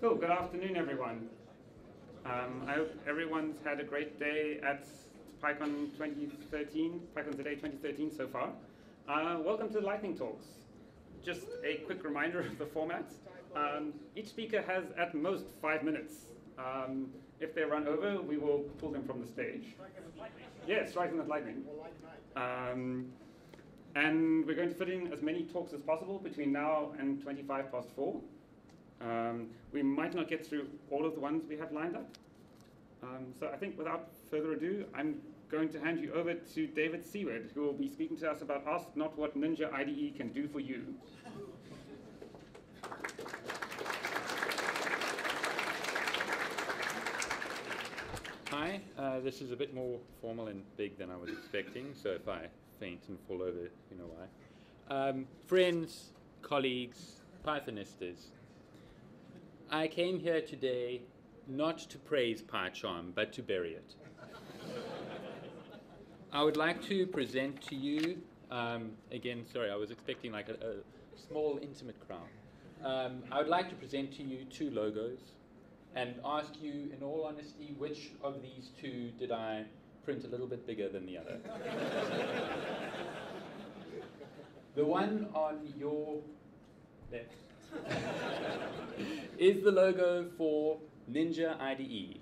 Cool, good afternoon everyone. Um, I hope everyone's had a great day at PyCon 2013, PyConZA 2013 so far. Uh, welcome to the Lightning Talks. Just a quick reminder of the format. Um, each speaker has at most five minutes. Um, if they run over, we will pull them from the stage. Yes, striking at lightning. Um, and we're going to fit in as many talks as possible between now and 25 past 4. Um, we might not get through all of the ones we have lined up. Um, so I think without further ado, I'm going to hand you over to David Seward, who will be speaking to us about Ask Not What Ninja IDE can do for you. Hi, uh, this is a bit more formal and big than I was expecting, so if I faint and fall over, you know why. Um, friends, colleagues, Pythonistas, I came here today not to praise PyCharm, but to bury it. I would like to present to you, um, again, sorry, I was expecting like a, a small, intimate crowd. Um, I would like to present to you two logos and ask you, in all honesty, which of these two did I print a little bit bigger than the other? the one on your left is the logo for Ninja IDE.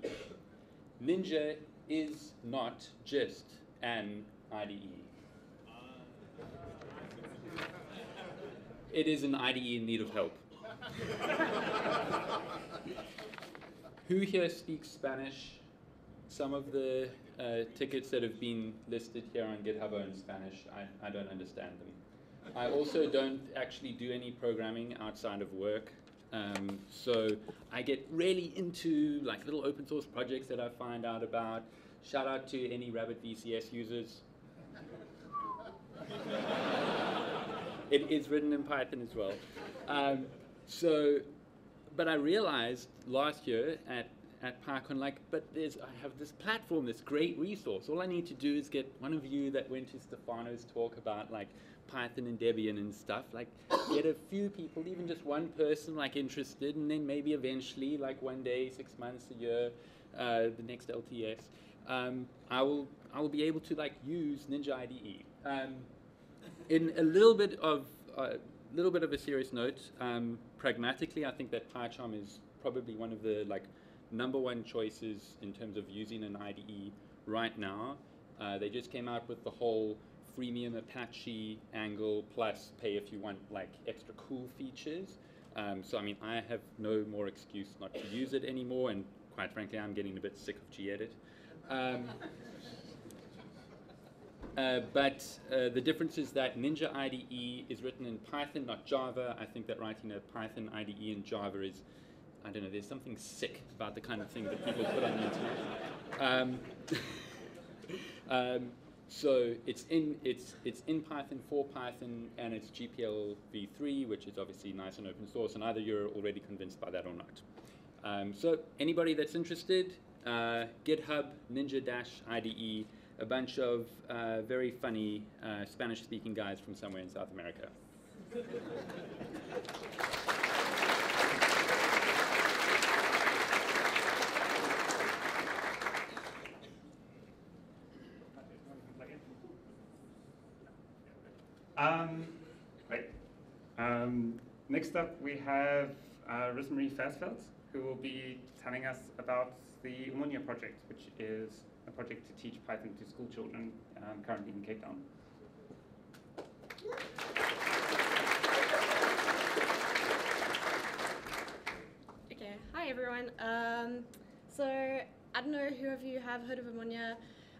Ninja is not just an IDE. It is an IDE in need of help. Who here speaks Spanish? Some of the uh, tickets that have been listed here on GitHub are in Spanish. I, I don't understand them. I also don't actually do any programming outside of work. Um, so I get really into like little open source projects that I find out about. Shout out to any Rabbit VCS users. it is written in Python as well. Um, so but I realized last year at at PyCon, like, but there's I have this platform, this great resource. All I need to do is get one of you that went to Stefano's talk about like Python and Debian and stuff, like get a few people, even just one person like interested, and then maybe eventually, like one day, six months, a year, uh, the next LTS, um, I will I will be able to like use Ninja IDE. Um, in a little bit of uh, little bit of a serious note, um, pragmatically, I think that PyCharm is probably one of the like number one choices in terms of using an IDE right now. Uh, they just came out with the whole freemium Apache angle plus pay if you want like extra cool features. Um, so I mean, I have no more excuse not to use it anymore, and quite frankly, I'm getting a bit sick of gedit. Um, uh, but uh, the difference is that Ninja IDE is written in Python, not Java. I think that writing a Python IDE in Java is, I don't know, there's something sick about the kind of thing that people put on the internet. Um, um, so it's in it's it's in Python for Python, and it's GPL v3, which is obviously nice and open source. And either you're already convinced by that or not. Um, so anybody that's interested, uh, GitHub Ninja IDE a bunch of uh, very funny uh, Spanish-speaking guys from somewhere in South America. Um, right. Um, next up, we have uh, Rosemarie Fasveld, who will be telling us about the Umonya project, which is a project to teach Python to school children um, currently in Cape Town. Okay, hi everyone. Um, so I don't know who of you have heard of Umonya.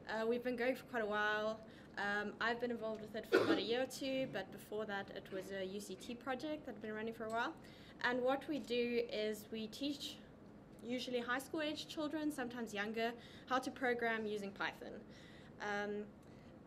Uh, we've been going for quite a while. Um, I've been involved with it for about a year or two, but before that it was a UCT project that had been running for a while. And what we do is we teach usually high school age children, sometimes younger, how to program using Python. Um,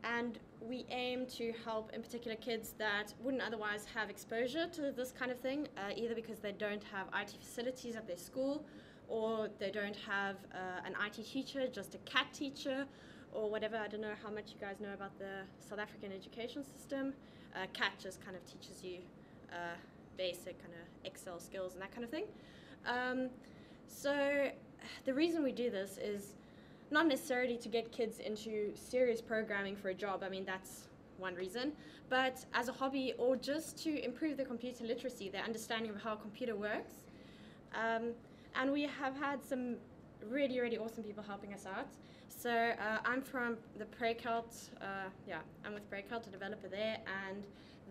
and we aim to help, in particular, kids that wouldn't otherwise have exposure to this kind of thing, uh, either because they don't have IT facilities at their school, or they don't have uh, an IT teacher, just a CAT teacher, or whatever. I don't know how much you guys know about the South African education system. Uh, CAT just kind of teaches you uh, basic kind of Excel skills and that kind of thing. Um, so the reason we do this is not necessarily to get kids into serious programming for a job. I mean, that's one reason, but as a hobby or just to improve their computer literacy, their understanding of how a computer works. Um, and we have had some really, really awesome people helping us out. So uh, I'm from the Praekelt, uh, yeah, I'm with Praekelt, a developer there, and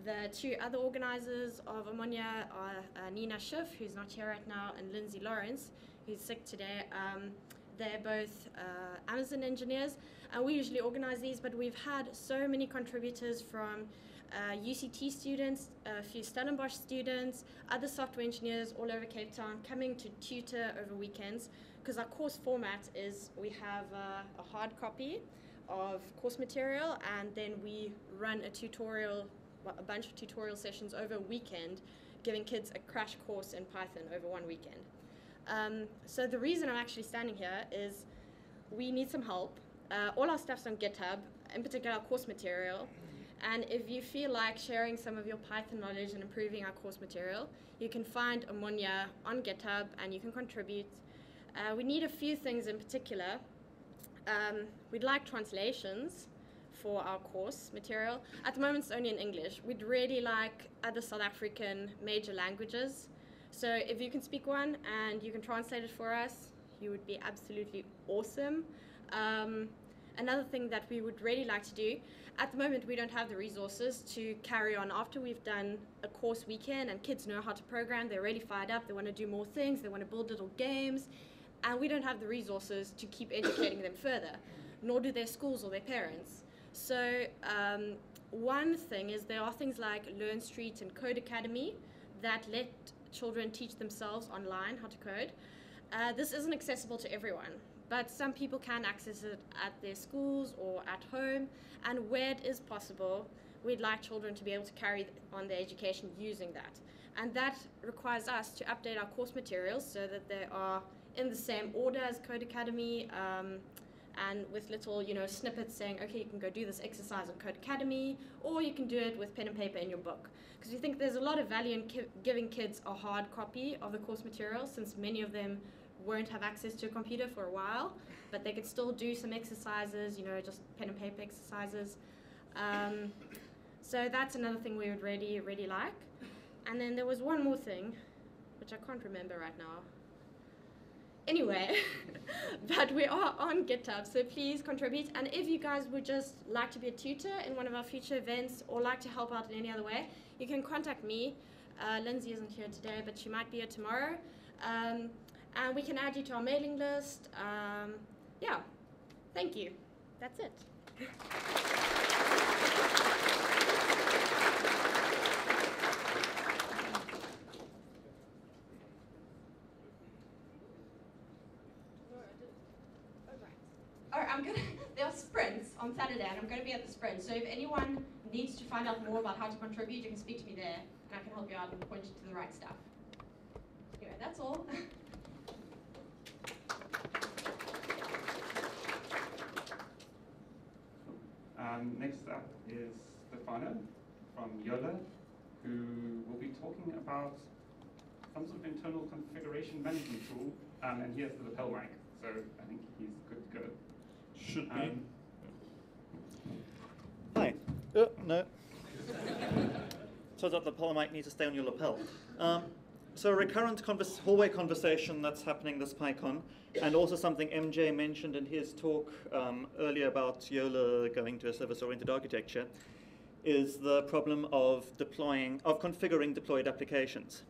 the two other organizers of Umonya are uh, Nina Schiff, who's not here right now, and Lindsay Lawrence, who's sick today. Um, they're both uh, Amazon engineers, and we usually organize these, but we've had so many contributors from uh, UCT students, a few Stellenbosch students, other software engineers all over Cape Town coming to tutor over weekends because our course format is we have uh, a hard copy of course material and then we run a tutorial, a bunch of tutorial sessions over a weekend, giving kids a crash course in Python over one weekend. Um, so the reason I'm actually standing here is we need some help. Uh, all our stuff's on GitHub, in particular our course material. And if you feel like sharing some of your Python knowledge and improving our course material, you can find Umonya on GitHub and you can contribute. Uh, we need a few things in particular. Um, we'd like translations for our course material. At the moment, it's only in English. We'd really like other South African major languages. So if you can speak one and you can translate it for us, you would be absolutely awesome. Um, another thing that we would really like to do, at the moment we don't have the resources to carry on after we've done a course weekend and kids know how to program, they're really fired up, they want to do more things, they want to build little games, and we don't have the resources to keep educating them further, nor do their schools or their parents. So um, one thing is there are things like Learn Street and Codecademy that let children teach themselves online how to code. Uh, this isn't accessible to everyone, but some people can access it at their schools or at home, and where it is possible, we'd like children to be able to carry on their education using that. And that requires us to update our course materials so that they are in the same order as Codecademy, um, and with little, you know, snippets saying, okay, you can go do this exercise on Codecademy, or you can do it with pen and paper in your book. Because we think there's a lot of value in ki giving kids a hard copy of the course material, since many of them won't have access to a computer for a while, but they could still do some exercises, you know, just pen and paper exercises. Um, so that's another thing we would really, really like. And then there was one more thing, which I can't remember right now. Anyway, but we are on GitHub, so please contribute. And if you guys would just like to be a tutor in one of our future events or like to help out in any other way, you can contact me. Uh, Lindsay isn't here today, but she might be here tomorrow. Um, and we can add you to our mailing list. Um, yeah, thank you. That's it. I'm gonna. There are sprints on Saturday, and I'm going to be at the sprint. So if anyone needs to find out more about how to contribute, you can speak to me there, and I can help you out and point you to the right stuff. Anyway, that's all. Um, next up is Stefano from Yola, who will be talking about some sort of internal configuration management tool. Um, and he has the lapel mic, so I think he's good to go. Should be. Um, Hi. Uh, no. Turns out the polymic mic needs to stay on your lapel. Um, so a recurrent convers- hallway conversation that's happening this PyCon, and also something MJ mentioned in his talk um, earlier about Yola going to a service-oriented architecture, is the problem of deploying, of configuring deployed applications.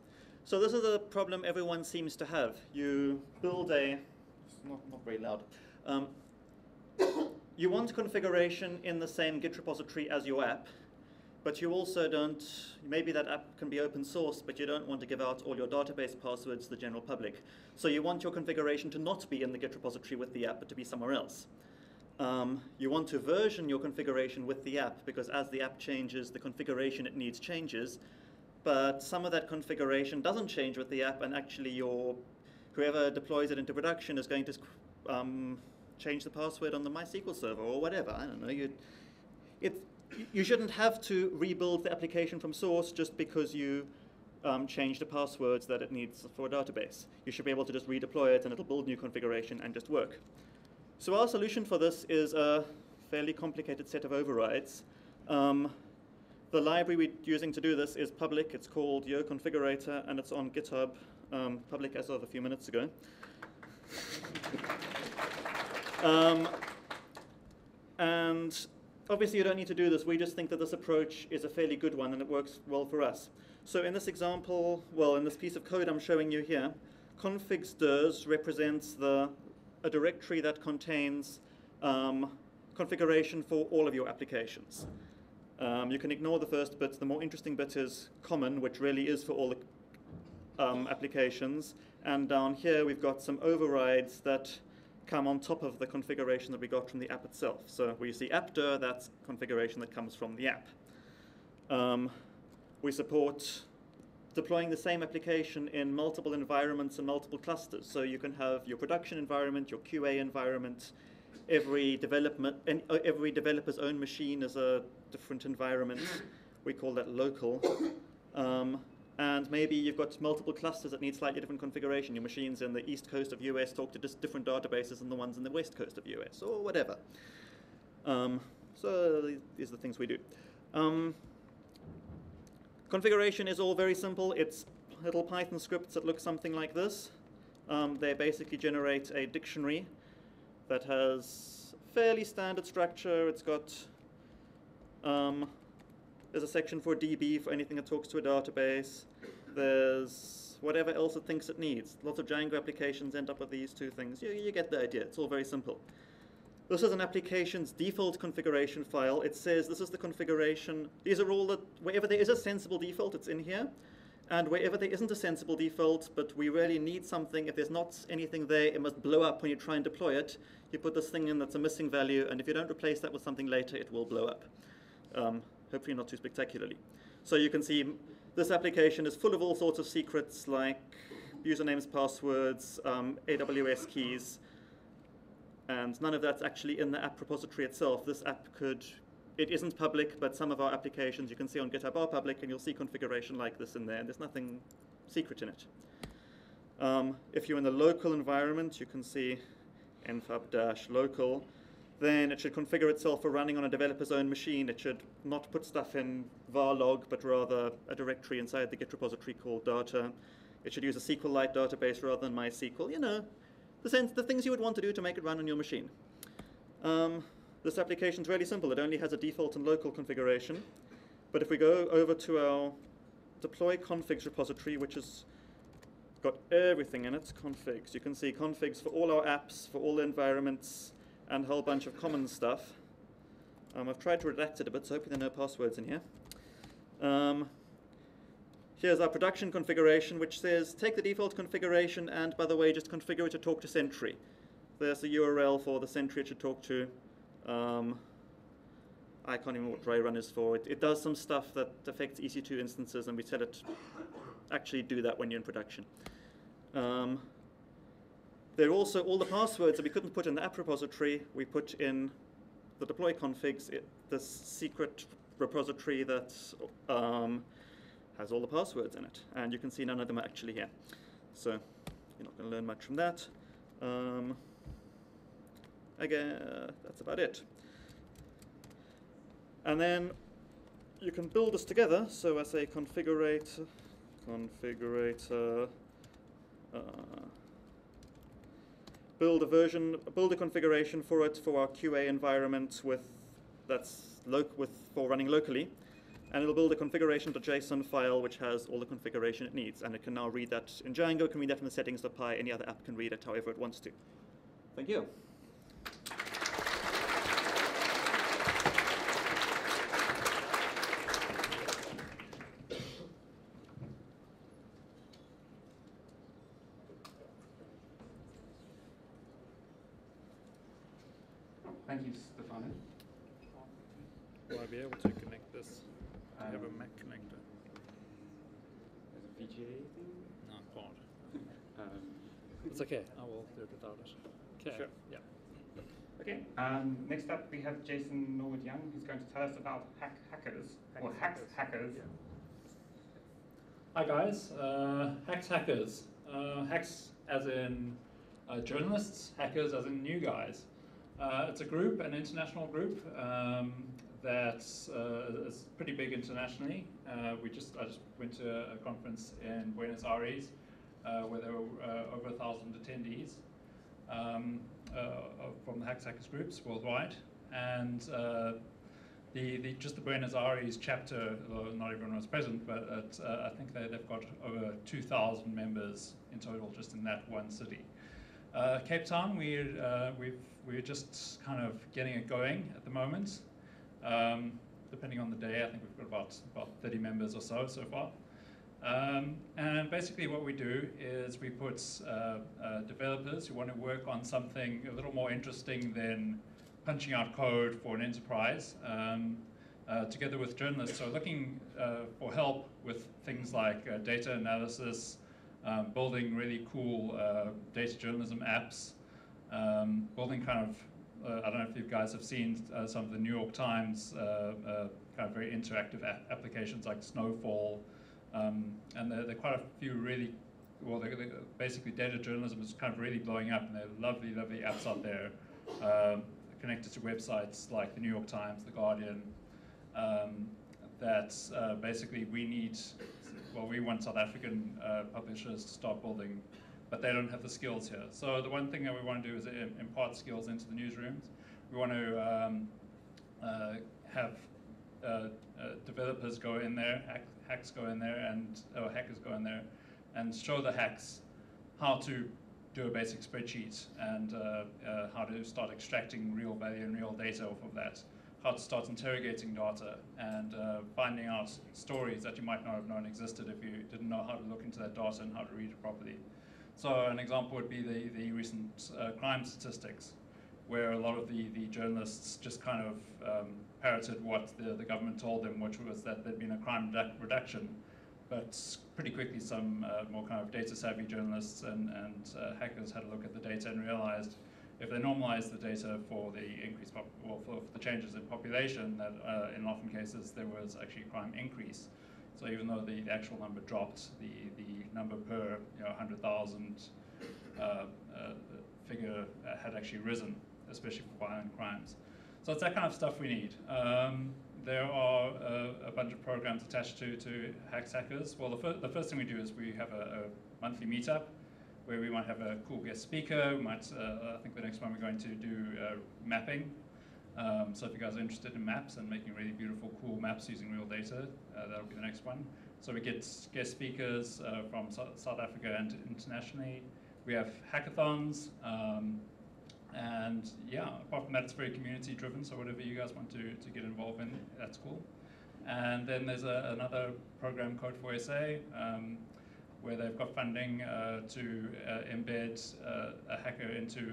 So this is a problem everyone seems to have. You build a, it's not, not very loud. Um, you want configuration in the same Git repository as your app, but you also don't, maybe that app can be open source, but you don't want to give out all your database passwords to the general public. So you want your configuration to not be in the Git repository with the app, but to be somewhere else. Um, you want to version your configuration with the app, because as the app changes, the configuration it needs changes, but some of that configuration doesn't change with the app, and actually your, whoever deploys it into production is going to um, change the password on the MySQL server or whatever. I don't know. You, it, you shouldn't have to rebuild the application from source just because you um, change the passwords that it needs for a database. You should be able to just redeploy it and it'll build new configuration and just work. So our solution for this is a fairly complicated set of overrides. Um, the library we're using to do this is public. It's called Yo Configurator, and it's on GitHub, um, public as of a few minutes ago. Um, and obviously, you don't need to do this. We just think that this approach is a fairly good one, and it works well for us. So in this example, well, in this piece of code I'm showing you here, config configs represents the, a directory that contains um, configuration for all of your applications. Um, you can ignore the first bit. The more interesting bit is common, which really is for all the um, applications. And down here, we've got some overrides that come on top of the configuration that we got from the app itself. So you see appdir, that's configuration that comes from the app. Um, we support deploying the same application in multiple environments and multiple clusters. So you can have your production environment, your QA environment, every development, and uh, every developer's own machine is a different environment. We call that local. Um, and maybe you've got multiple clusters that need slightly different configuration. Your machines in the east coast of US talk to just different databases than the ones in the west coast of US, or whatever. Um, so these are the things we do. Um, configuration is all very simple. It's little Python scripts that look something like this. Um, they basically generate a dictionary that has fairly standard structure. It's got um, there's a section for DB for anything that talks to a database. There's whatever else it thinks it needs. Lots of Django applications end up with these two things. You, you get the idea. It's all very simple. This is an application's default configuration file. It says this is the configuration. These are all the, wherever there is a sensible default, it's in here. And wherever there isn't a sensible default, but we really need something, if there's not anything there, it must blow up when you try and deploy it. You put this thing in that's a missing value, and if you don't replace that with something later, it will blow up. Um, hopefully not too spectacularly. So you can see this application is full of all sorts of secrets like usernames, passwords, um, AWS keys, and none of that's actually in the app repository itself. This app could it isn't public, but some of our applications you can see on GitHub are public, and you'll see configuration like this in there, and there's nothing secret in it. Um, if you're in the local environment, you can see enfub-local, then it should configure itself for running on a developer's own machine. It should not put stuff in var log, but rather a directory inside the Git repository called data. It should use a SQLite database rather than MySQL. You know, the, sense, the things you would want to do to make it run on your machine. Um, this application is really simple. It only has a default and local configuration. But if we go over to our deploy configs repository, which has got everything in it, configs. You can see configs for all our apps, for all the environments, and a whole bunch of common stuff. Um, I've tried to redact it a bit, so hopefully there are no passwords in here. Um, here's our production configuration, which says take the default configuration and, by the way, just configure it to talk to Sentry. There's the URL for the Sentry it should talk to. Um, I can't even what dry run is for. It, it does some stuff that affects EC2 instances, and we tell it actually do that when you're in production. Um, there are also all the passwords that we couldn't put in the app repository. We put in the deploy configs, it, this secret repository that um, has all the passwords in it. And you can see none of them are actually here. So you're not going to learn much from that. Um, Again, that's about it. And then you can build this together. So I say configurator, configurator, uh, build a version, build a configuration for it for our QA environment with that's with for running locally, and it'll build a configuration.json file which has all the configuration it needs, and it can now read that in Django, can read that from the settings.py, any other app can read it however it wants to. Thank you. Thank you, Stefano. Will I be able to connect this? Do you have a Um, Mac connector? There's a VGA thing. No, can't. Um, It's okay. I will do it without it. Okay. Sure. Yeah. Okay, um, next up we have Jason Norwood Young who's going to tell us about hack hackers, Hack or hacks hackers. hackers. Yeah. Hi guys, uh, hacks hackers. Uh, hacks as in uh, journalists, hackers as in new guys. Uh, it's a group, an international group um, that uh, is pretty big internationally. Uh, we just I just went to a, conference in Buenos Aires where there were uh, over a thousand attendees um, uh, from the hacks hackers groups worldwide, and uh, the, the just the Buenos Aires chapter, although not everyone was present, but uh, I think they, they've got over 2,000 members in total just in that one city. Uh, Cape Town, we, uh, we've, we're just kind of getting it going at the moment. Um, depending on the day, I think we've got about, about 30 members or so so far. Um, and basically what we do is we put uh, uh, developers who want to work on something a little more interesting than punching out code for an enterprise um, uh, together with journalists. So looking uh, for help with things like uh, data analysis, um, building really cool uh, data journalism apps, um, building kind of, I don't know if you guys have seen some of the New York Times kind of very interactive applications like Snowfall, um, and there, there, are quite a few really, well, they're, they're basically data journalism is kind of really blowing up, and there are lovely, lovely apps out there. Um, connected to websites like the New York Times, the Guardian, um, that uh, basically we need, well, we want South African uh, publishers to start building, but they don't have the skills here. So the one thing that we want to do is impart skills into the newsrooms. We want to um, uh, have uh, uh, developers go in there, hacks go in there, and or hackers go in there, and show the hacks how to do a basic spreadsheet and uh, uh, how to start extracting real value and real data off of that, how to start interrogating data and uh, finding out stories that you might not have known existed if you didn't know how to look into that data and how to read it properly. So an example would be the, the recent uh, crime statistics, where a lot of the, the journalists just kind of um, parroted what the, the government told them, which was that there'd been a crime reduction but pretty quickly some uh, more kind of data savvy journalists and, and uh, hackers had a look at the data and realized if they normalize the data for the increase, well, for the changes in population, that uh, in often cases there was actually a crime increase. So even though the, the actual number dropped, the, the number per you know, 100,000 uh, uh, figure uh, had actually risen, especially for violent crimes. So it's that kind of stuff we need. Um, there are uh, a bunch of programs attached to, to Hacks Hackers. Well, the, fir the first thing we do is we have a, a, monthly meetup where we might have a cool guest speaker. We might, uh, I think the next one we're going to do uh, mapping. Um, so if you guys are interested in maps and making really beautiful, cool maps using real data, uh, that'll be the next one. So we get guest speakers uh, from South Africa and internationally. We have hackathons. Um, and yeah, apart from that, it's very community driven. So whatever you guys want to, to get involved in, that's cool. And then there's a, another program, Code for SA, um, where they've got funding uh, to uh, embed uh, a hacker into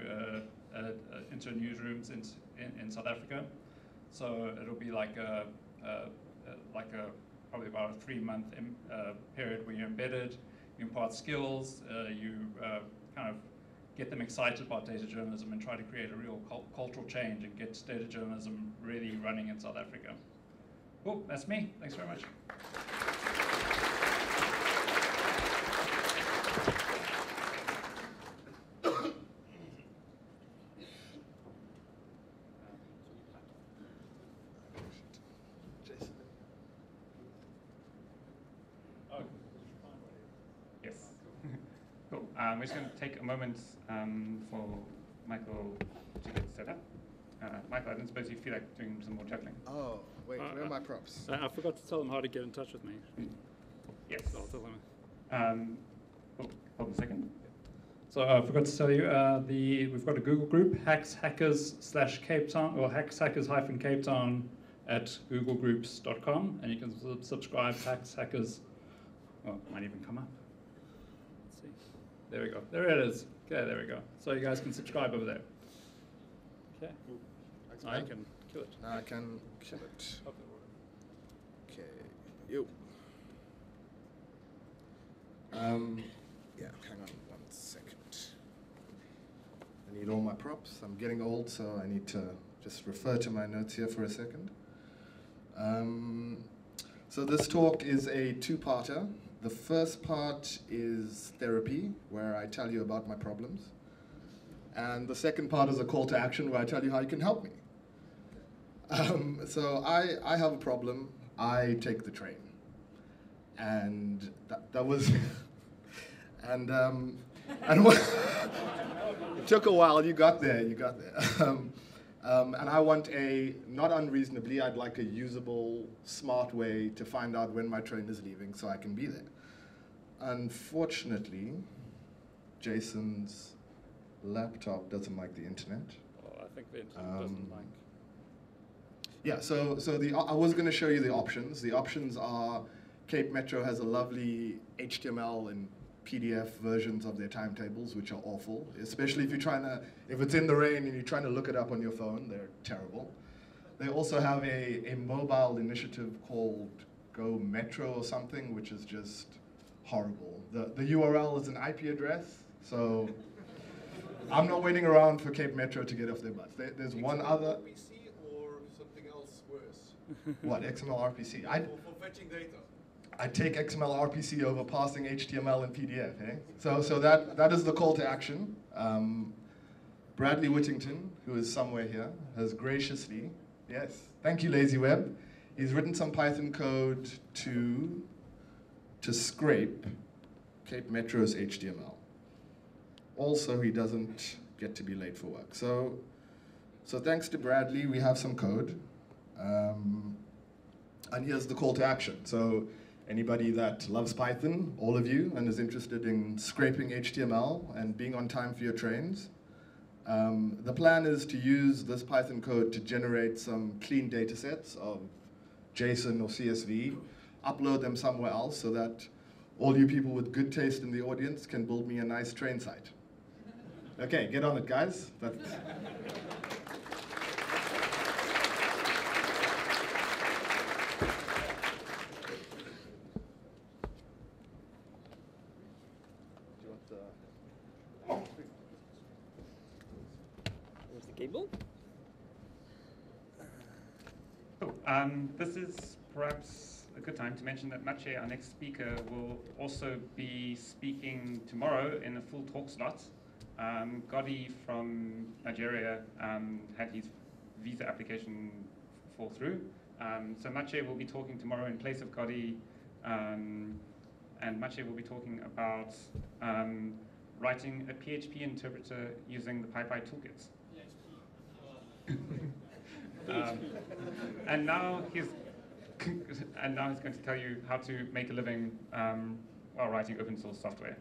uh, into newsrooms in, in, in, South Africa. So it'll be like a, like a probably about a three month uh, period where you're embedded, you impart skills, uh, you kind of get them excited about data journalism and try to create a real cultural change and get data journalism really running in South Africa. Cool, that's me. Thanks very much. Um, we're just going to take a moment um, for Michael to get set up. Uh, Michael, I don't suppose you feel like doing some more juggling. Oh, wait, uh, where are uh, my props? I forgot to tell them how to get in touch with me. Yes. I'll tell them. Um, oh, hold on a second. So uh, I forgot to tell you, uh, the we've got a Google group, Hacks Hackers slash Cape Town, or Hacks Hackers hyphen Cape Town at googlegroups.com, and you can sub subscribe Hacks Hackers. Well, might even come up. There we go. There it is. Okay, there we go. So you guys can subscribe over there. Okay. Thanks, I can kill it. I can kill it. Okay, you. Um, yeah, hang on one second. I need all my props. I'm getting old, so I need to just refer to my notes here for a second. Um, so this talk is a two-parter. The first part is therapy, where I tell you about my problems. And the second part is a call to action, where I tell you how you can help me. Um, so I, I have a problem. I take the train. And that, that was. and um, and it took a while. You got there. You got there. Um, um, and I want a, not unreasonably, I'd like a usable, smart way to find out when my train is leaving so I can be there. Unfortunately, Jason's laptop doesn't like the internet. Well, I think the internet Um, doesn't like. Yeah, so, so the, I was going to show you the options. The options are Cape Metro has a lovely HTML and PDF versions of their timetables, which are awful, especially if you're trying to, if it's in the rain and you're trying to look it up on your phone, they're terrible. They also have a, a mobile initiative called Go Metro or something, which is just horrible. The, the URL is an IP address, so I'm not waiting around for Cape Metro to get off their butts. There, there's one other. RPC or something else worse What, XML RPC? I, for, for fetching data. I take XML RPC over passing HTML and PDF, eh? So, so that, that is the call to action. Um, Bradley Whittington, who is somewhere here, has graciously, yes, thank you, Lazy Web. He's written some Python code to, to scrape Cape Metro's HTML. Also, he doesn't get to be late for work. So, so thanks to Bradley, we have some code. Um, and here's the call to action. So anybody that loves Python, all of you, and is interested in scraping HTML and being on time for your trains, um, the plan is to use this Python code to generate some clean data sets of JSON or CSV, upload them somewhere else so that all you people with good taste in the audience can build me a nice train site. Okay, get on it, guys. That's Do you want the... Where's the cable? Oh, um, this is perhaps a good time to mention that Maciej, our next speaker, will also be speaking tomorrow in a full talk slot. Um, from Nigeria um, had his visa application fall through. Um, so Maciej will be talking tomorrow in place of Godi, um, and Maciej will be talking about um, writing a PHP interpreter using the PyPy toolkits. Um, and now he's and now he's going to tell you how to make a living um, while writing open source software.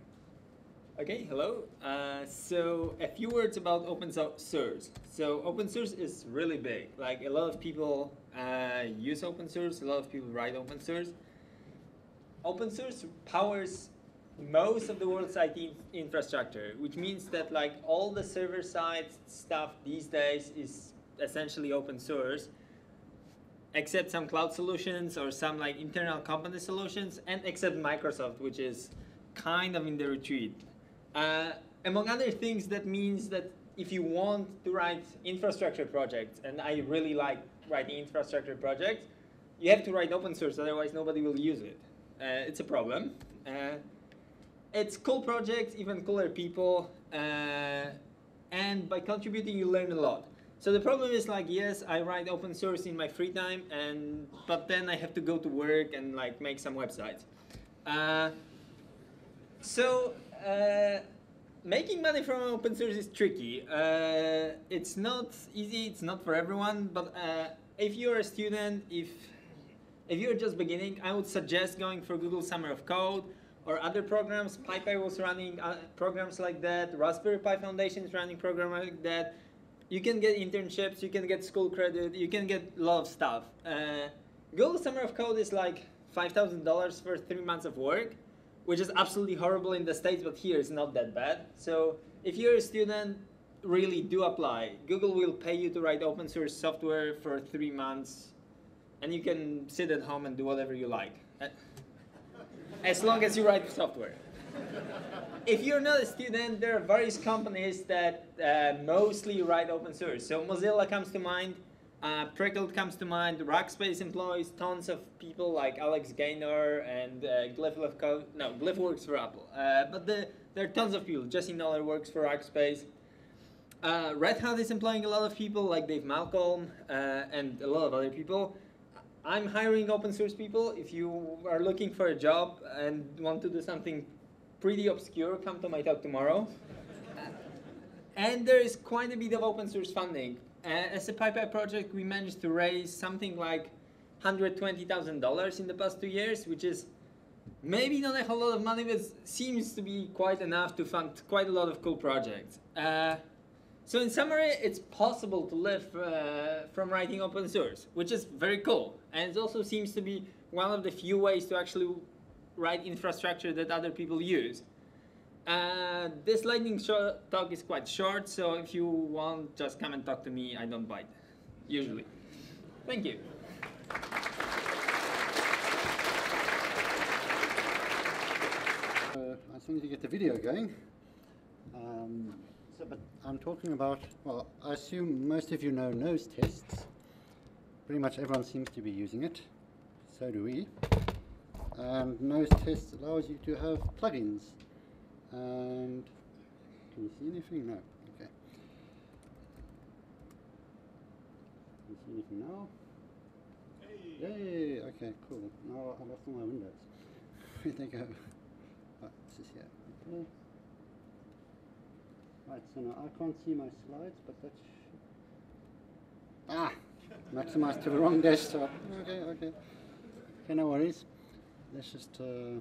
Okay, hello. Uh, so a few words about open source. So open source is really big. Like a lot of people uh, use open source. A lot of people write open source. Open source powers most of the world's IT infrastructure, which means that like all the server side stuff these days is essentially open source, except some cloud solutions or some like internal company solutions, and except Microsoft, which is kind of in the retreat. Uh, among other things, that means that if you want to write infrastructure projects, and I really like writing infrastructure projects, you have to write open source, otherwise nobody will use it. Uh, it's a problem. Uh, it's cool projects, even cooler people, uh, and by contributing, you learn a lot. So the problem is like, yes, I write open source in my free time, and but then I have to go to work and like make some websites. Uh, so uh, making money from open source is tricky. Uh, it's not easy. It's not for everyone. But uh, if you're a student, if if you're just beginning, I would suggest going for Google Summer of Code or other programs. PyPy was running uh, programs like that. Raspberry Pi Foundation is running programs like that. You can get internships. You can get school credit. You can get a lot of stuff. Uh, Google Summer of Code is like five thousand dollars for three months of work which is absolutely horrible in the States, but here it's not that bad. So if you're a student, really do apply. Google will pay you to write open source software for three months, and you can sit at home and do whatever you like. As long as you write software. If you're not a student, there are various companies that uh, mostly write open source. So Mozilla comes to mind. Uh, Praekelt comes to mind. Rackspace employs tons of people like Alex Gaynor and uh, Glyph No, Glyph works for Apple. Uh, but the, there are tons of people. Jesse Noller works for Rackspace. Uh, Red Hat is employing a lot of people like Dave Malcolm uh, and a lot of other people. I'm hiring open source people. If you are looking for a job and want to do something pretty obscure, come to my talk tomorrow. and there is quite a bit of open source funding. Uh, as a PyPy project, we managed to raise something like $120,000 in the past two years, which is maybe not a whole lot of money, but seems to be quite enough to fund quite a lot of cool projects. Uh, so in summary, it's possible to live uh, from writing open source, which is very cool. And it also seems to be one of the few ways to actually write infrastructure that other people use. Uh, this lightning talk is quite short, so if you want, just come and talk to me. I don't bite, usually. Thank you. Uh, soon as you get the video going. Um, so, but I'm talking about, well, I assume most of you know nose tests. Pretty much everyone seems to be using it. So do we. And nose test allows you to have plugins. And can you see anything? No. Okay. Can you see anything now? Hey. Yay! Okay, cool. Now I lost all my windows. Where'd they go? Oh, this is here. Okay. Right, so now I can't see my slides, but that should... Ah! Maximized to the wrong desktop. Okay, okay. Okay, no worries. Let's just uh,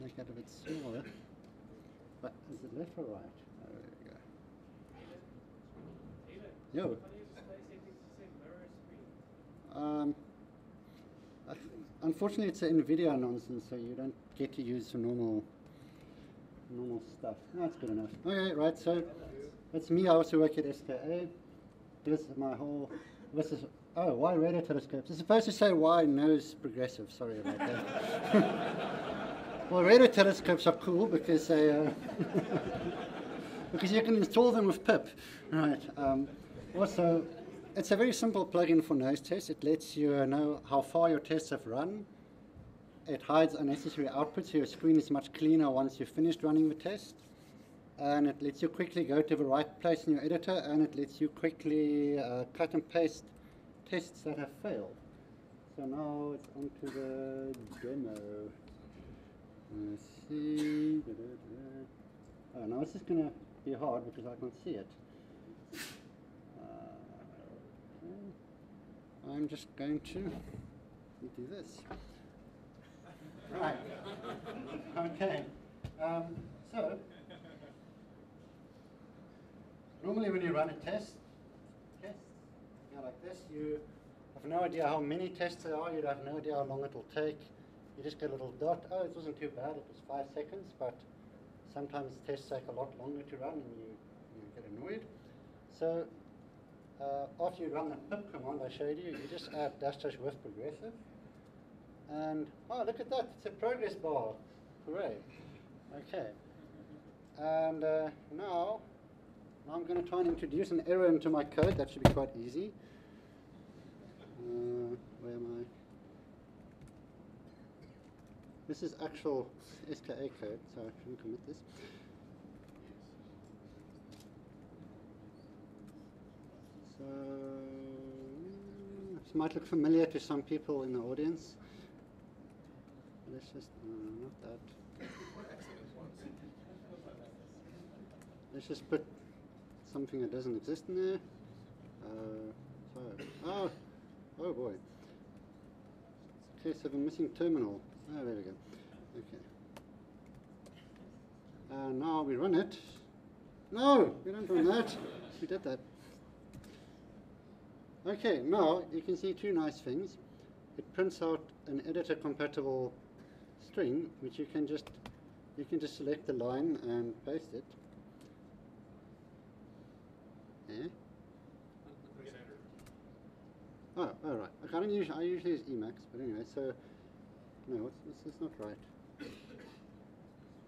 make that a bit smaller. But is it left or right? Oh, there we go. Yo. Um, unfortunately, it's an NVIDIA nonsense, so you don't get to use the normal normal stuff. That's good enough. Okay, right, so that's me. I also work at SKA. This is my whole, this is, oh, why radio telescopes? It's supposed to say why nose progressive. Sorry about that. well, radio telescopes are cool because they, uh, because you can install them with pip. Right. Um, also, it's a very simple plugin for nose tests. It lets you uh, know how far your tests have run it hides unnecessary output, so your screen is much cleaner once you've finished running the test. And it lets you quickly go to the right place in your editor, and it lets you quickly uh, cut and paste tests that have failed. So now it's on to the demo. Let's see. Da, da, da. Oh, now this is going to be hard because I can't see it. Uh, okay. I'm just going to do this. Right. Okay. Um, so, normally when you run a test, test, like this, you have no idea how many tests there are, you have no idea how long it will take. You just get a little dot, oh, it wasn't too bad, it was five seconds, but sometimes tests take a lot longer to run and you, you get annoyed. So, uh, after you run the pip command I showed you, you just add dash dash with progressive. And, oh, look at that, it's a progress bar. Hooray. Okay. And uh, now, now I'm going to try and introduce an error into my code. That should be quite easy. Uh, where am I? This is actual SKA code, so I shouldn't commit this. So, this might look familiar to some people in the audience let's just, not that. Let's just put something that doesn't exist in there. Uh, so, oh, oh boy. Case of a missing terminal. Oh, there we go. Okay. Uh, now we run it. No, we don't run that. We did that. Okay, now you can see two nice things. It prints out an editor compatible string, which you can just you can just select the line and paste it. Yeah. Oh, oh right. Okay, I don't usually I usually use Emacs, but anyway, so no, what's this is not right.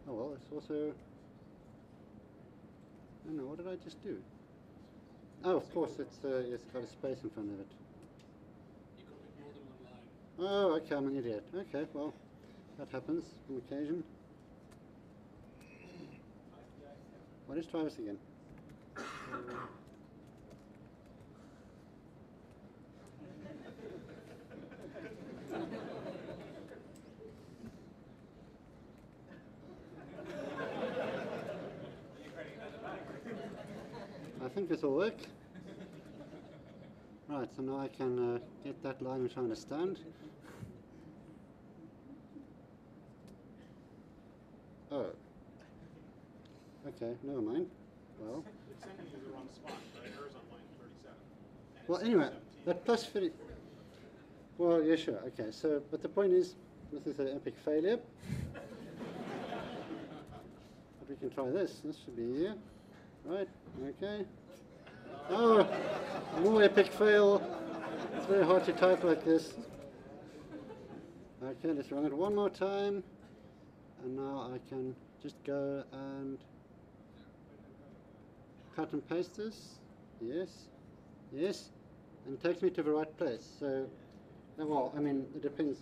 Oh well, it's also. I don't know. What did I just do? Oh, of course, it's uh, it's got a space in front of it. Oh, okay, I'm an idiot. Okay, well, that happens on occasion. What is Travis again? think this will work. Right, so now I can uh, get that line which I understand. Oh. Okay, never mind. Well. Spot, Well, anyway, that plus 50. Well, yeah, sure. Okay, so, but the point is, this is an epic failure. but we can try this. This should be easier. Right, okay. Oh, more epic fail. It's very hard to type like this. Okay, let's run it one more time. And now I can just go and cut and paste this. Yes, yes. And it takes me to the right place. So, uh, well, I mean, it depends.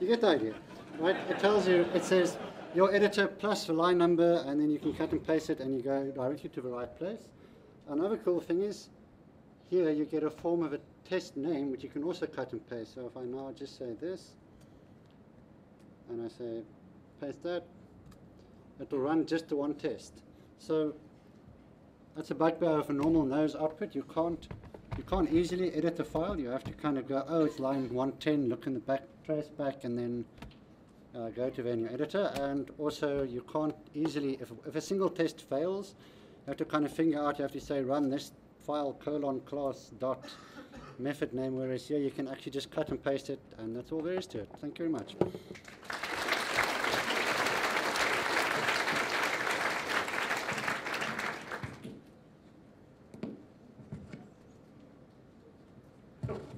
You get the idea, right? It tells you, it says your editor plus the line number, and then you can cut and paste it and you go directly to the right place. Another cool thing is, here you get a form of a test name, which you can also cut and paste. So if I now just say this, and I say paste that, it will run just the one test. So that's a bugbear of a normal nose output. You can't you can't easily edit the file. You have to kind of go, oh, it's line 110, look in the back, trace back, and then uh, go to the editor. And also, you can't easily, if, if a single test fails, have to kind of figure out, you have to say run this file colon class dot method name, whereas here you can actually just cut and paste it, and that's all there is to it. Thank you very much.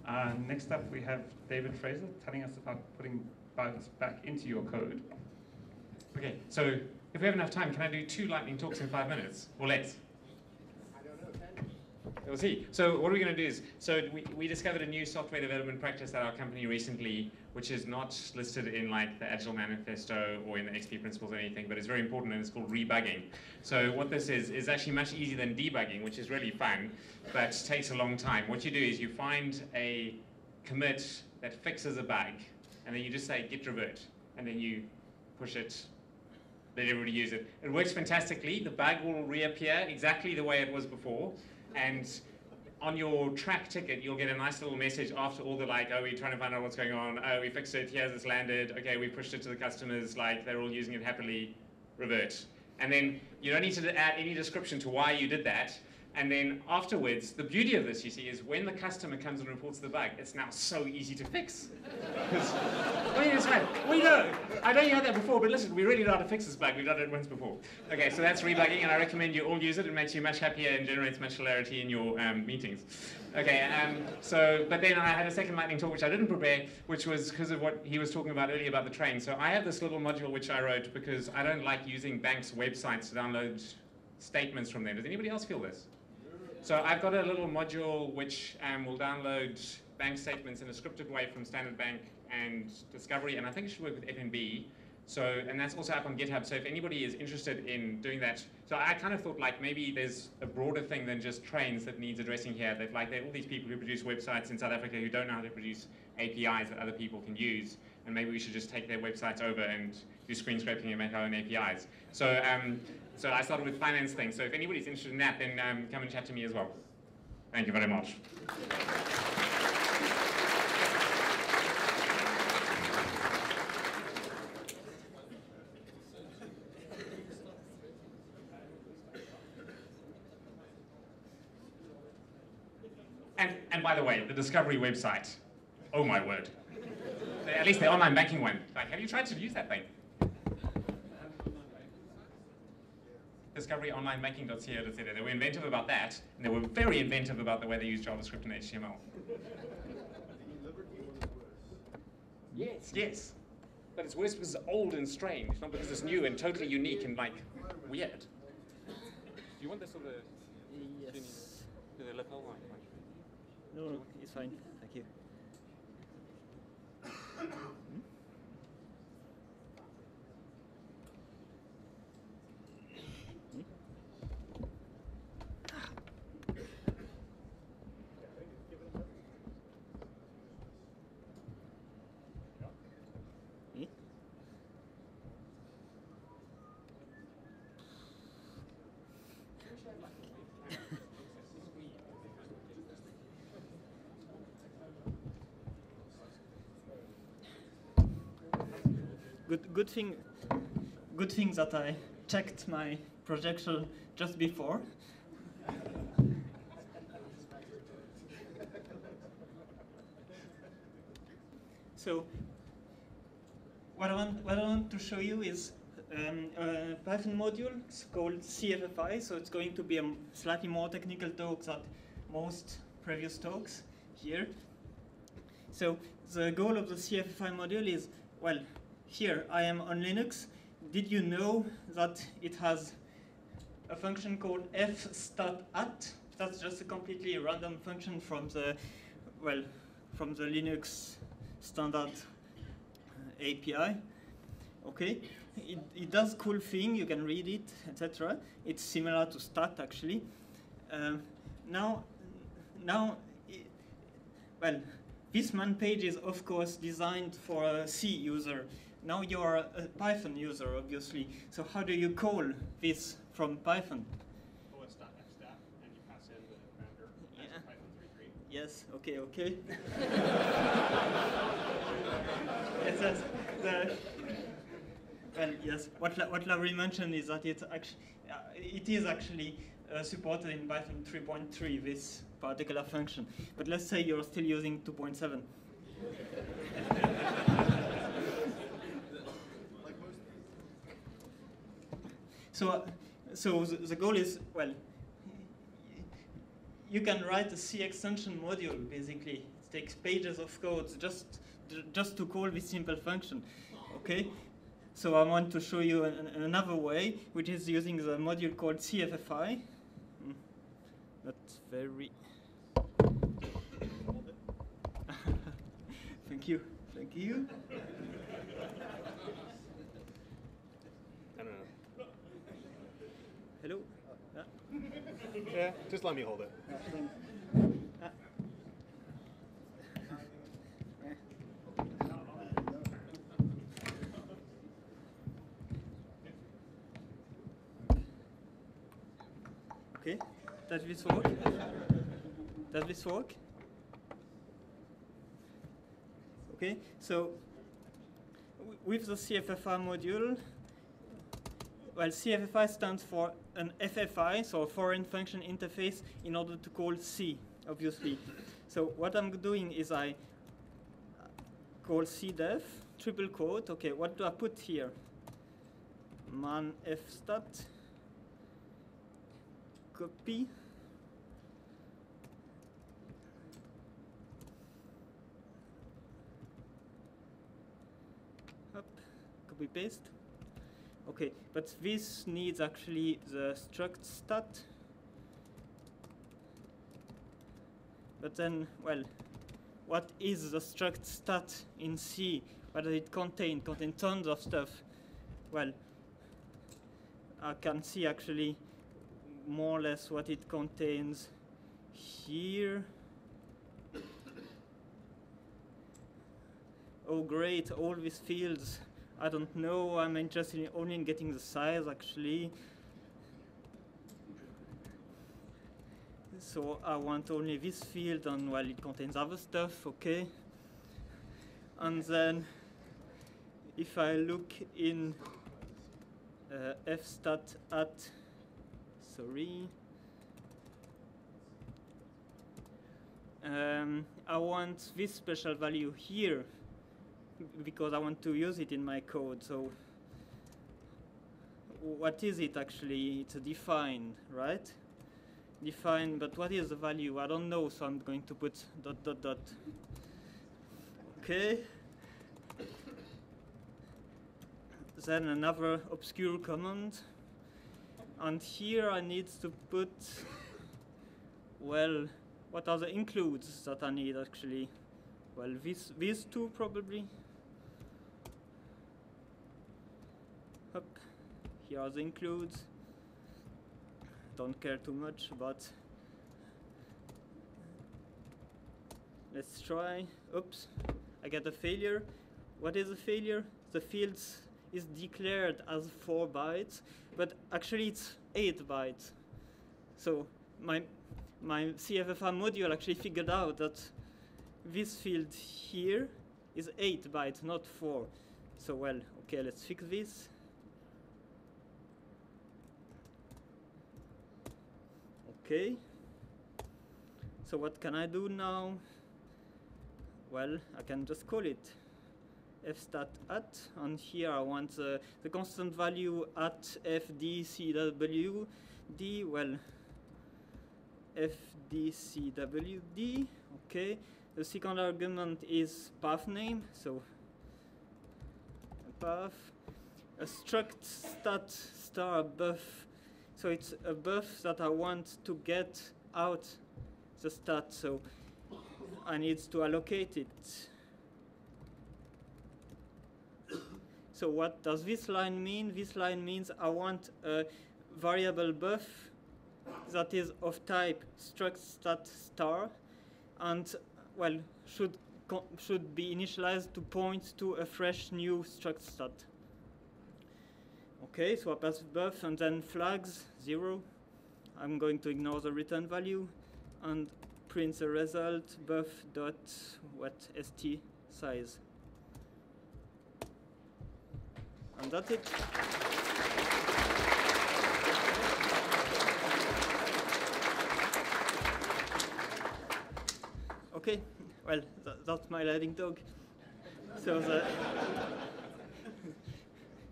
Uh, next up, we have David Fraser telling us about putting bugs back into your code. Okay, so if we have enough time, can I do two lightning talks in five minutes or less? I don't know? We'll see. So what are we going to do is, so we, we discovered a new software development practice at our company recently, which is not listed in like the Agile Manifesto or in the XP principles or anything, but it's very important and it's called rebugging. So what this is, is actually much easier than debugging, which is really fun, but takes a long time. What you do is you find a commit that fixes a bug, and then you just say git revert, and then you push it let everybody use it. It works fantastically. The bag will reappear exactly the way it was before. And on your Trac ticket, you'll get a nice little message after all the like, oh, we're trying to find out what's going on. Oh, we fixed it. Here's it's landed. Okay, we pushed it to the customers. Like they're all using it happily. Revert. And then you don't need to add any description to why you did that. And then afterwards, the beauty of this, you see, is when the customer comes and reports the bug, it's now so easy to fix. I mean, it's fine. We know. I know you had that before, but listen, we really know how to fix this bug. We've done it once before. Okay, so that's rebugging, and I recommend you all use it. It makes you much happier and generates much clarity in your um, meetings. Okay, um, so, but then I had a second lightning talk, which I didn't prepare, which was because of what he was talking about earlier about the train. So I have this little module which I wrote because I don't like using banks' websites to download statements from them. Does anybody else feel this? So I've got a little module which um, will download bank statements in a scripted way from Standard Bank and Discovery, and I think it should work with FNB. So, and that's also up on GitHub. So if anybody is interested in doing that, so I kind of thought like maybe there's a broader thing than just trains that needs addressing here. That like there are all these people who produce websites in South Africa who don't know how to produce APIs that other people can use, and maybe we should just take their websites over and do screen scraping and make our own APIs. So, um, so I started with finance things. So if anybody's interested in that, then um, come and chat to me as well. Thank you very much. And, and by the way, the Discovery website, oh my word. At least the online banking one. Like, have you tried to use that thing? discoveryonlinebanking.co.za. They were inventive about that, and they were very inventive about the way they use JavaScript and HTML. Yes, yes. But it's worse because it's old and strange, not because it's new and totally unique and like weird. Do you want this or the? Yes. The lapel one? No, no, it's fine. Thank you. Good good thing good thing that I checked my projection just before. So what I want what I want to show you is um, a Python module it's called CFFI. So it's going to be a slightly more technical talk than most previous talks here. So the goal of the CFFI module is, well, here I am on Linux. Did you know that it has a function called fstatat? That's just a completely random function from the, well, from the Linux standard uh, API. Okay, it, it does cool thing. You can read it, etc. It's similar to stat actually. Um, now, now, i- well, this man page is of course designed for a C user. Now you're a, a Python user, obviously. So how do you call this from Python? Oh, it's and you pass in the parameter as Yeah. Python 3.3. Yes. Okay. Okay. yes, yes. The, well, yes. What La- what Larry mentioned is that it's actually uh, it is actually uh, supported in Python 3.3 this particular function. But let's say you're still using 2.7. So, uh, so the, the goal is well. You can write a C extension module basically. It takes pages of code just just to call this simple function. Okay. So I want to show you an, an- another way, which is using the module called CFFI. Mm, Not very. Thank you. Thank you. I don't know. Hello. Ah. Yeah, just let me hold it. Okay, does this work? Does this work? Okay, so with the CFFI module, well, CFFI stands for an FFI, so a foreign function interface, in order to call C, obviously. So what I'm doing is I call cdef, triple quote. Okay, what do I put here? Man fstat, copy. Up, copy paste. Okay, but this needs actually the struct stat. But then, well, what is the struct stat in C? What does it contain? Contain tons of stuff. Well, I can see actually more or less what it contains here. Oh great, all these fields. I don't know, I'm interested in only in getting the size actually. So I want only this field and well it contains other stuff, okay. And then if I look in uh, fstat at sorry um, I want this special value here because I want to use it in my code. So what is it actually? It's defined right? Defined but what is the value? I don't know so I'm going to put dot dot dot. Okay. Then another obscure command. And here I need to put well what are the includes that I need actually? Well these these two probably up are the includes don't care too much but let's try oops I get a failure. What is a failure? The fields is declared as 4 bytes but actually it's 8 bytes. So my my CFFI module actually figured out that this field here is 8 bytes not 4 so well, okay, let's fix this. Okay. So what can I do now? Well, I can just call it fstat at, and here I want uh, the constant value at fdcwd, well, fdcwd, okay. The second argument is path name, so path, a struct stat star buff, so it's a buff that I want to get out the stat, so I need to allocate it. So what does this line mean? This line means I want a variable buff that is of type struct stat star and well should should be initialized to point to a fresh new struct stat. Okay, so I pass buff and then flags zero. I'm going to ignore the return value and print the result buff dot what st size. And that's it. Okay, well, th that's my lightning talk. So the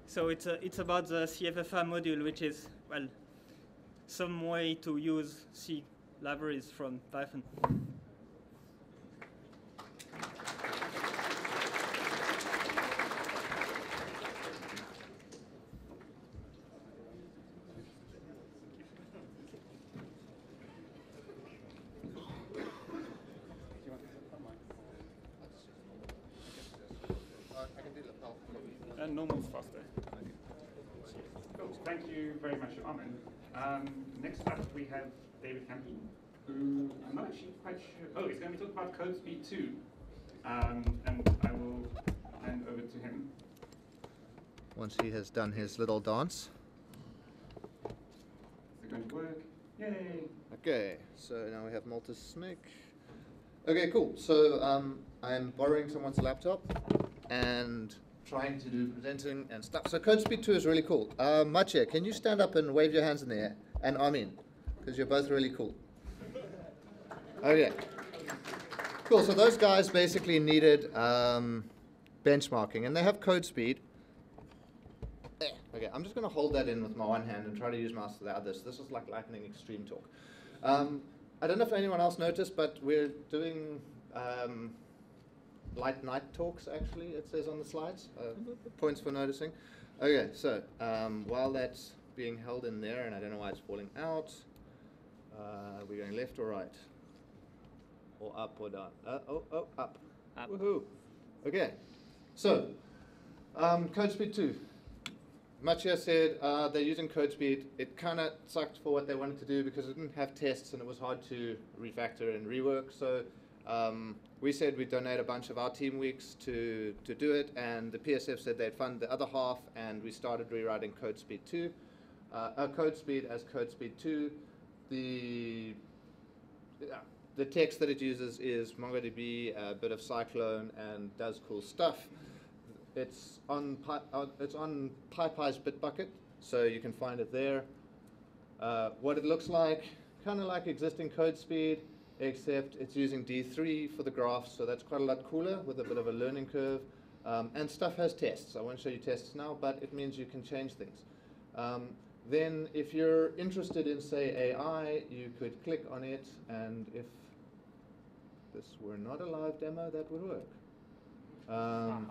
so it's uh, it's about the CFFI module, which is well, some way to use C libraries from Python. And normal's faster. Cool. Thank you very much, Armin. Um, next up, we have David Campion, who I'm not actually quite sure. Oh, he's going to be talking about CodeSpeed 2. Um, and I will hand over to him. Once he has done his little dance. Is it going to work? Yay! Okay, so now we have Maltus Smic. Okay, cool. So um, I'm borrowing someone's laptop and trying to do presenting and stuff. So CodeSpeed 2 is really cool. Uh, Maciej, can you stand up and wave your hands in the air? And Armin, because you're both really cool. Okay. Cool, so those guys basically needed um, benchmarking, and they have CodeSpeed. There. Okay, I'm just going to hold that in with my one hand and try to use mouse with the other. This is like lightning extreme talk. Um, I don't know if anyone else noticed, but we're doing um, light night talks, actually, it says on the slides. Uh, points for noticing. Okay, so um, while that's being held in there, and I don't know why it's falling out, uh, we're going left or right? Or up or down? Uh, oh, oh, up. Up. Woohoo. Okay, so um, CodeSpeed 2. Maciej said uh, they're using CodeSpeed. It kind of sucked for what they wanted to do because it didn't have tests and it was hard to refactor and rework. So um, we said we'd donate a bunch of our team weeks to, to do it, and the PSF said they'd fund the other half, and we started rewriting CodeSpeed 2. Uh, uh, CodeSpeed as CodeSpeed 2. The, yeah, the text that it uses is MongoDB, a bit of Cyclone, and does cool stuff. It's on, uh, it's on PyPy's Bitbucket, so you can find it there. Uh, what it looks like, kind of like existing CodeSpeed, except it's using D3 for the graphs, so that's quite a lot cooler with a bit of a learning curve. Um, and stuff has tests. I won't show you tests now, but it means you can change things. Um, then if you're interested in, say, AI, you could click on it, and if this were not a live demo, that would work. Um,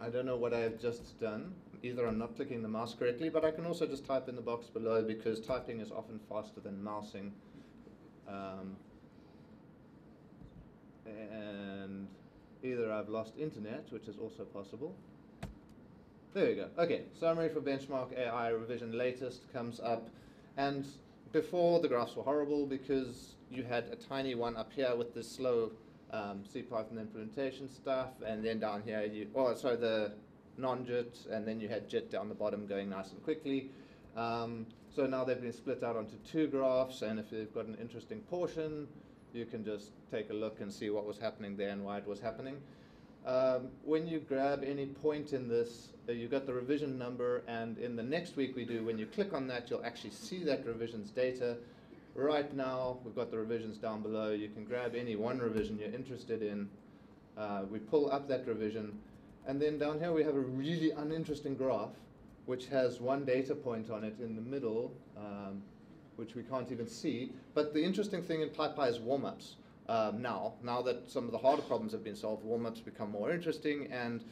I don't know what I've just done. Either I'm not clicking the mouse correctly, but I can also just type in the box below because typing is often faster than mousing. Um, and either I've lost internet, which is also possible. There we go. Okay, summary for benchmark AI revision latest comes up. And before the graphs were horrible because you had a tiny one up here with the slow um, CPython implementation stuff, and then down here you, oh, sorry, the non-JIT, and then you had JIT down the bottom going nice and quickly. Um, so now they've been split out onto two graphs, and if you've got an interesting portion, you can just take a look and see what was happening there and why it was happening. Um, when you grab any point in this, uh, you've got the revision number, and in the next week we do, when you click on that, you'll actually see that revision's data. Right now, we've got the revisions down below. You can grab any one revision you're interested in. Uh, we pull up that revision, and then down here we have a really uninteresting graph, which has one data point on it in the middle, um, which we can't even see. But the interesting thing in PyPy is warm-ups um, now. Now that some of the harder problems have been solved, warm-ups become more interesting, and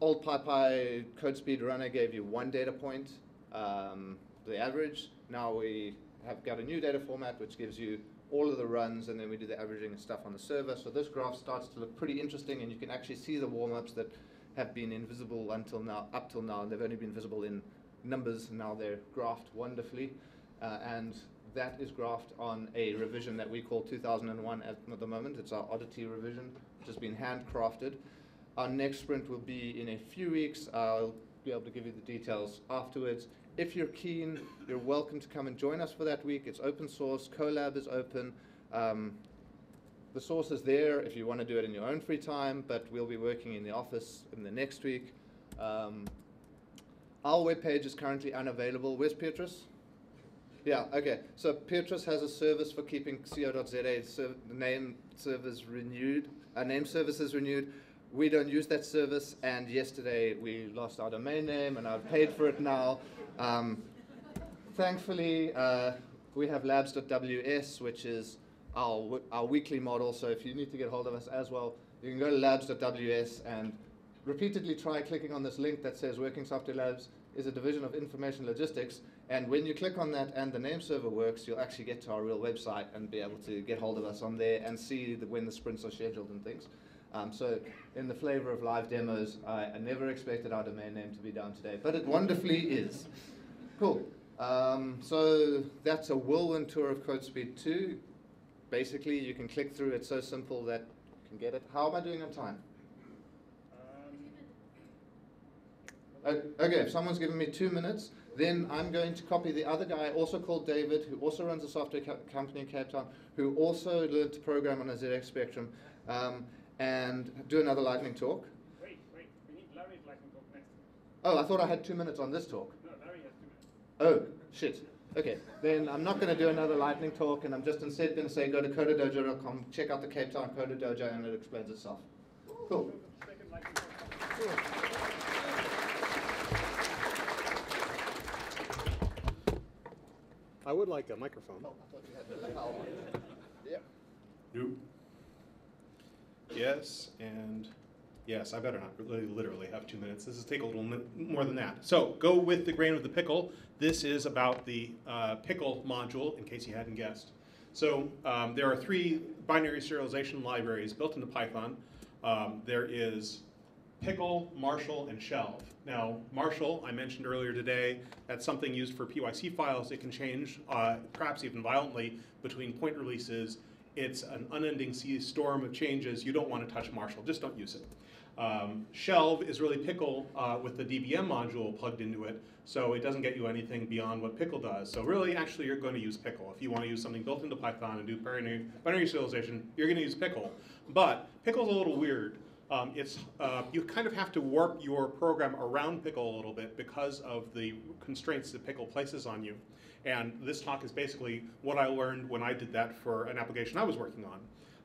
old PyPy code speed runner gave you one data point, um, the average. Now we have got a new data format which gives you all of the runs, and then we do the averaging and stuff on the server. So this graph starts to look pretty interesting, and you can actually see the warm-ups that have been invisible until now, up till now, and they've only been visible in numbers. Now they're graphed wonderfully, uh, and that is graphed on a revision that we call 2001 at the moment. It's our oddity revision, which has been handcrafted. Our next sprint will be in a few weeks. I'll be able to give you the details afterwards. If you're keen, you're welcome to come and join us for that week. It's open source, Colab is open. Um, the source is there if you want to do it in your own free time, but we'll be working in the office in the next week. Um, our webpage is currently unavailable. Where's Petrus? Yeah, okay. So Petrus has a service for keeping co.za ser name servers renewed, Our name service is renewed. We don't use that service, and yesterday we lost our domain name, and I've paid for it now. Um, thankfully, uh, we have labs.ws, which is our, our weekly model, so if you need to get hold of us as well, you can go to labs.ws and repeatedly try clicking on this link that says Working Software Labs is a division of information logistics, and when you click on that and the name server works, you'll actually get to our real website and be able to get hold of us on there and see the, when the sprints are scheduled and things. Um, so in the flavor of live demos, I, I, never expected our domain name to be down today, but it wonderfully is. Cool. Um, so that's a whirlwind tour of CodeSpeed 2. Basically, you can click through. It's so simple that you can get it. How am I doing on time? Okay, if someone's given me two minutes, then I'm going to copy the other guy, also called David, who also runs a software co company in Cape Town, who also learned to program on a ZX Spectrum. Um, and do another lightning talk. Wait, wait, we need Larry's lightning talk next. Oh, I thought I had two minutes on this talk. No, Larry has two minutes. Oh, shit. Okay, then I'm not going to do another lightning talk, and I'm just instead going to say go to coderdojo.com, check out the Cape Town Coder Dojo, and it explains itself. Cool. I would like a microphone. Oh, I thought you had the Yeah. Nope. Yes, and yes, I better not really literally have two minutes. This is take a little more than that. So go with the grain of the pickle. This is about the uh, pickle module, in case you hadn't guessed. So um, there are three binary serialization libraries built into Python. Um, there is pickle, marshal, and shelve. Now, marshal, I mentioned earlier today, that's something used for PYC files. It can change, uh, perhaps even violently, between point releases it's an unending sea storm of changes. You don't want to touch marshal. Just don't use it. Um, Shelve is really Pickle uh, with the DBM module plugged into it, so it doesn't get you anything beyond what Pickle does. So really, actually, you're going to use Pickle. If you want to use something built into Python and do binary, binary serialization, you're going to use Pickle. But Pickle's a little weird. Um, it's, uh, you kind of have to warp your program around Pickle a little bit because of the constraints that Pickle places on you. And this talk is basically what I learned when I did that for an application I was working on.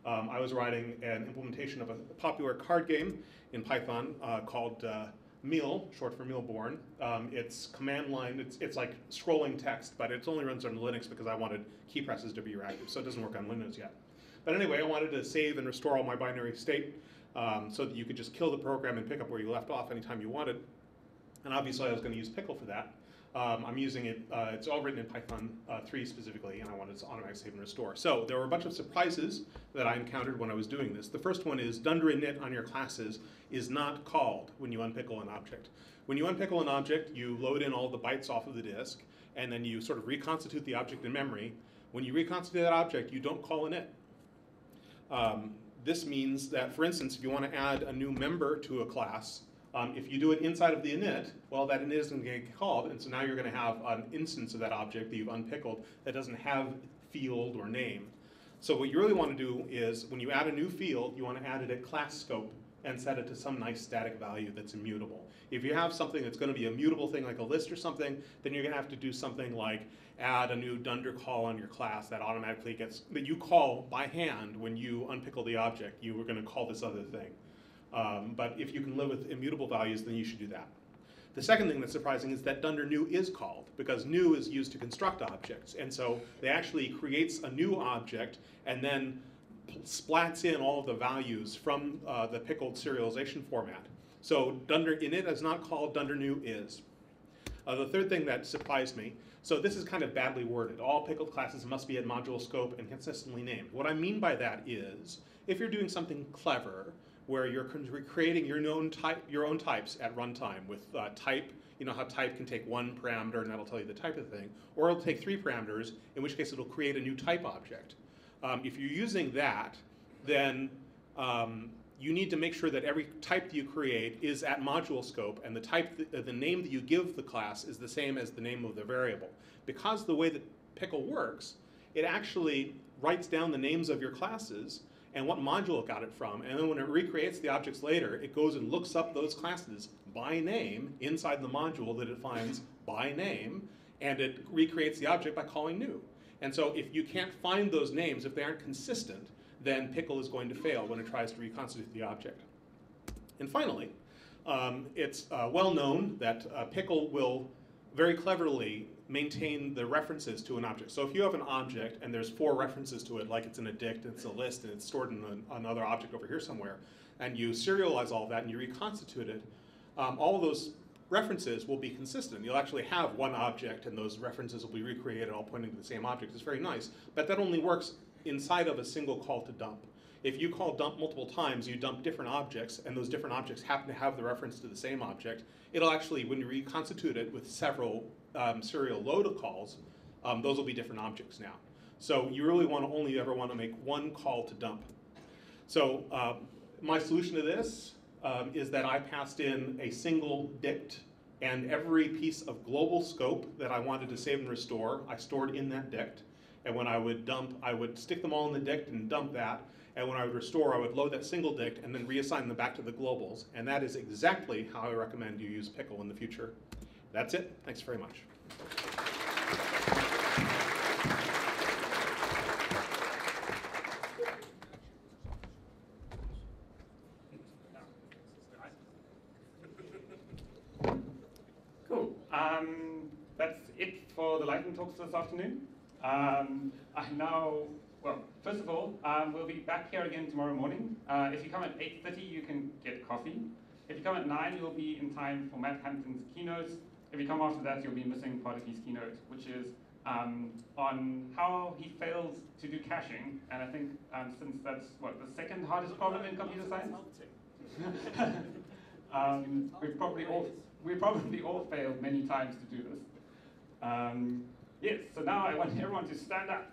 Um, I was writing an implementation of a popular card game in Python uh, called uh, Mille, short for Mille Bornes. Um, it's command line, it's, it's like scrolling text, but it only runs on Linux because I wanted key presses to be reactive, so it doesn't work on Windows yet. But anyway, I wanted to save and restore all my binary state um, so that you could just kill the program and pick up where you left off anytime you wanted. And obviously I was going to use Pickle for that. Um, I'm using it, uh, it's all written in Python uh, 3 specifically, and I wanted to automatic save and restore. So there were a bunch of surprises that I encountered when I was doing this. The first one is dunder init on your classes is not called when you unpickle an object. When you unpickle an object, you load in all the bytes off of the disk, and then you sort of reconstitute the object in memory. When you reconstitute that object, you don't call init. Um, this means that, for instance, if you want to add a new member to a class, um, if you do it inside of the init, well, that init isn't going to get called, and so now you're going to have an instance of that object that you've unpickled that doesn't have field or name. So what you really want to do is, when you add a new field, you want to add it at class scope and set it to some nice static value that's immutable. If you have something that's going to be a mutable thing like a list or something, then you're going to have to do something like add a new dunder call on your class that automatically gets, that you call by hand when you unpickle the object. You were going to call this other thing. Um, but if you can live with immutable values, then you should do that. The second thing that's surprising is that dunder new is called because new is used to construct objects. And so they actually creates a new object and then splats in all of the values from uh, the pickled serialization format. So dunder init is not called, dunder new is. Uh, the third thing that surprised me, so this is kind of badly worded. All pickled classes must be at module scope and consistently named. What I mean by that is, if you're doing something clever, where you're creating your own type, your own types at runtime with uh, type. You know how type can take one parameter and that'll tell you the type of thing, or it'll take three parameters, in which case it'll create a new type object. Um, if you're using that, then um, you need to make sure that every type that you create is at module scope, and the type, th uh, the name that you give the class is the same as the name of the variable. Because the way that Pickle works, it actually writes down the names of your classes and what module it got it from. And then when it recreates the objects later, it goes and looks up those classes by name inside the module that it finds by name, and it recreates the object by calling new. And so if you can't find those names, if they aren't consistent, then Pickle is going to fail when it tries to reconstitute the object. And finally, um, it's uh, well known that uh, Pickle will very cleverly maintain the references to an object. So if you have an object and there's four references to it, like it's an a dict, it's a list, and it's stored in an, another object over here somewhere, and you serialize all of that and you reconstitute it, um, all of those references will be consistent. You'll actually have one object and those references will be recreated all pointing to the same object. It's very nice, but that only works inside of a single call to dump. If you call dump multiple times, you dump different objects, and those different objects happen to have the reference to the same object, it'll actually, when you reconstitute it with several um, serial load calls, um, those will be different objects now. So you really want to only ever want to make one call to dump. So uh, my solution to this um, is that I passed in a single dict and every piece of global scope that I wanted to save and restore, I stored in that dict. And when I would dump, I would stick them all in the dict and dump that. And when I would restore, I would load that single dict and then reassign them back to the globals. And that is exactly how I recommend you use Pickle in the future. That's it. Thanks very much. Cool. Um, that's it for the lightning talks this afternoon. Um, I now, well, first of all, um, we'll be back here again tomorrow morning. Uh, if you come at 8.30, you can get coffee. If you come at 9, you'll be in time for Matt Hampton's keynote. If you come after that, you'll be missing part of his keynote, which is um, on how he fails to do caching. And I think um, since that's, what, the second hardest problem in computer science? um, we've, probably all, we probably all failed many times to do this. Um, yes, so now I want everyone to stand up.